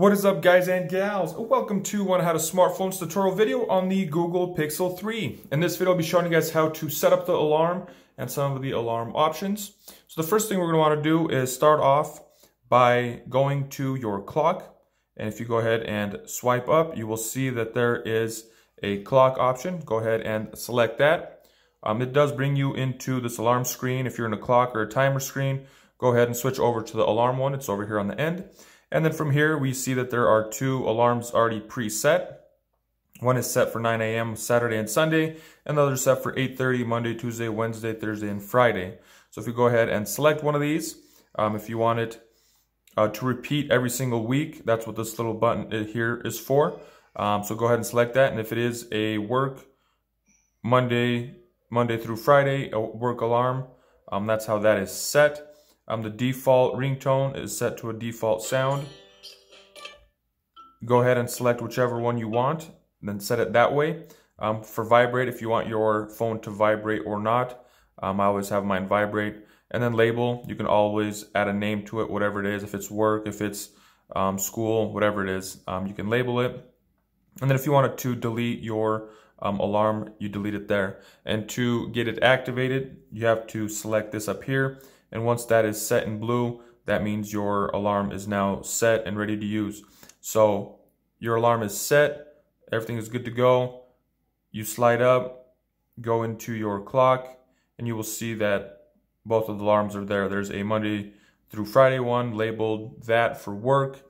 What is up guys and gals? Welcome to one how to smartphones tutorial video on the Google Pixel 3. In this video I'll be showing you guys how to set up the alarm and some of the alarm options. So the first thing we're going to want to do is start off by going to your clock. And if you go ahead and swipe up, you will see that there is a clock option. Go ahead and select that. Um, it does bring you into this alarm screen. If you're in a clock or a timer screen, go ahead and switch over to the alarm one. It's over here on the end. And then from here, we see that there are two alarms already preset. One is set for 9 a.m. Saturday and Sunday, and the other is set for 8.30 Monday, Tuesday, Wednesday, Thursday, and Friday. So if you go ahead and select one of these, um, if you want it uh, to repeat every single week, that's what this little button here is for. Um, so go ahead and select that, and if it is a work Monday, Monday through Friday, a work alarm, um, that's how that is set. Um, the default ringtone is set to a default sound. Go ahead and select whichever one you want, then set it that way. Um, for vibrate, if you want your phone to vibrate or not, um, I always have mine vibrate. And then label, you can always add a name to it, whatever it is. If it's work, if it's um, school, whatever it is, um, you can label it. And then if you wanted to delete your um, alarm, you delete it there. And to get it activated, you have to select this up here and once that is set in blue, that means your alarm is now set and ready to use. So your alarm is set, everything is good to go. You slide up, go into your clock, and you will see that both of the alarms are there. There's a Monday through Friday one labeled that for work,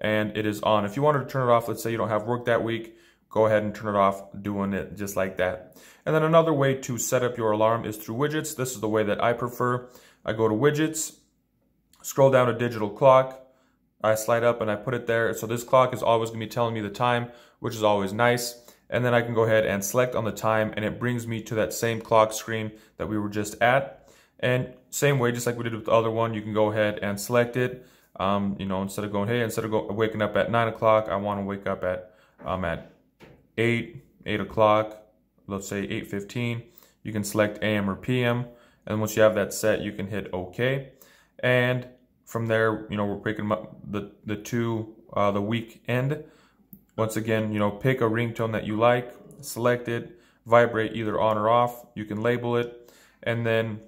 and it is on. If you wanted to turn it off, let's say you don't have work that week, go ahead and turn it off doing it just like that. And then another way to set up your alarm is through widgets. This is the way that I prefer. I go to widgets, scroll down to digital clock, I slide up and I put it there. So this clock is always gonna be telling me the time, which is always nice. And then I can go ahead and select on the time and it brings me to that same clock screen that we were just at. And same way, just like we did with the other one, you can go ahead and select it. Um, you know, instead of going, hey, instead of go, waking up at nine o'clock, I wanna wake up at, um, at eight, eight o'clock, let's say 8.15. You can select AM or PM. And once you have that set, you can hit OK. And from there, you know, we're picking up the, the two, uh, the week end. Once again, you know, pick a ringtone that you like, select it, vibrate either on or off. You can label it. And then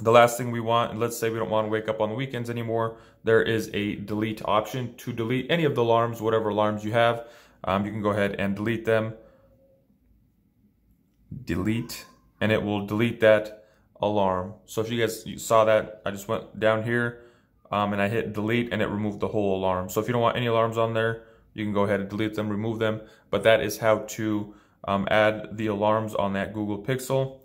the last thing we want, let's say we don't want to wake up on the weekends anymore, there is a delete option to delete any of the alarms, whatever alarms you have. Um, you can go ahead and delete them. Delete, and it will delete that alarm. So if you guys saw that, I just went down here um, and I hit delete and it removed the whole alarm. So if you don't want any alarms on there, you can go ahead and delete them, remove them. But that is how to um, add the alarms on that Google Pixel.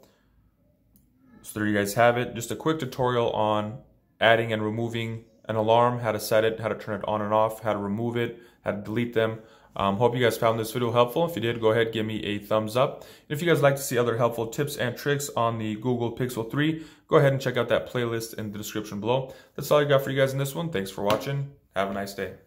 So there you guys have it. Just a quick tutorial on adding and removing an alarm, how to set it, how to turn it on and off, how to remove it, how to delete them. Um, hope you guys found this video helpful. If you did, go ahead, give me a thumbs up. And if you guys like to see other helpful tips and tricks on the Google Pixel 3, go ahead and check out that playlist in the description below. That's all I got for you guys in this one. Thanks for watching. Have a nice day.